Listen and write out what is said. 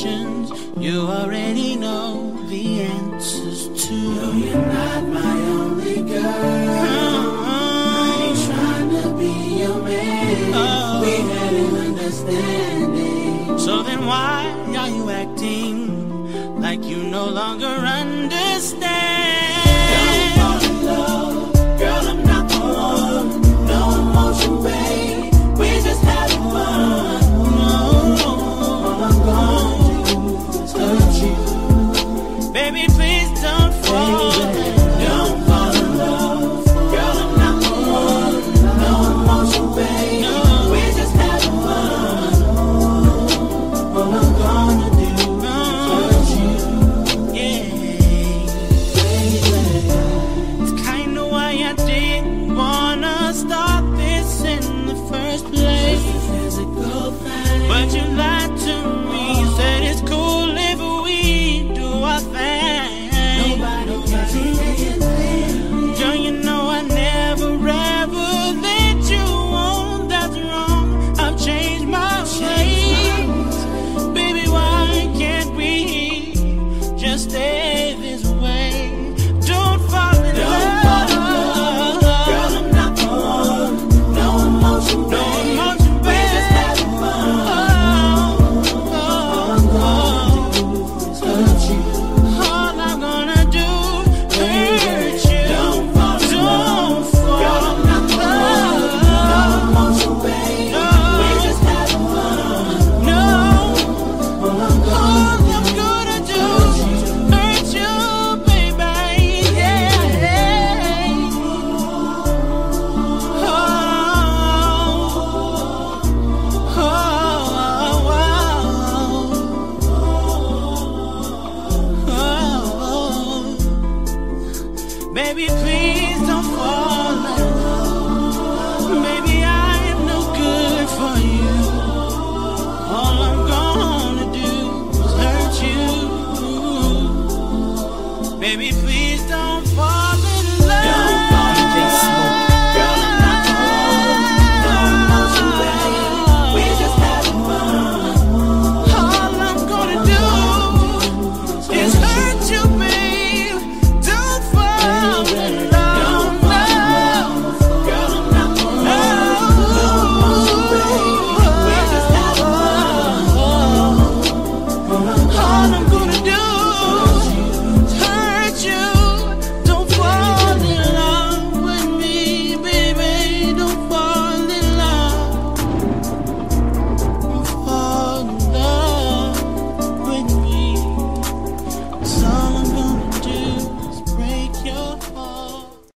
questions you already know the answers to. No, you're not my only girl. Uh-huh. I ain't trying to be your man. Oh. We had an understanding. So then why are you acting like you no longer understand? save his Baby, please don't fall in love. I am no good for you. All I'm gonna do is hurt you. Baby, please don't fall. I'm gonna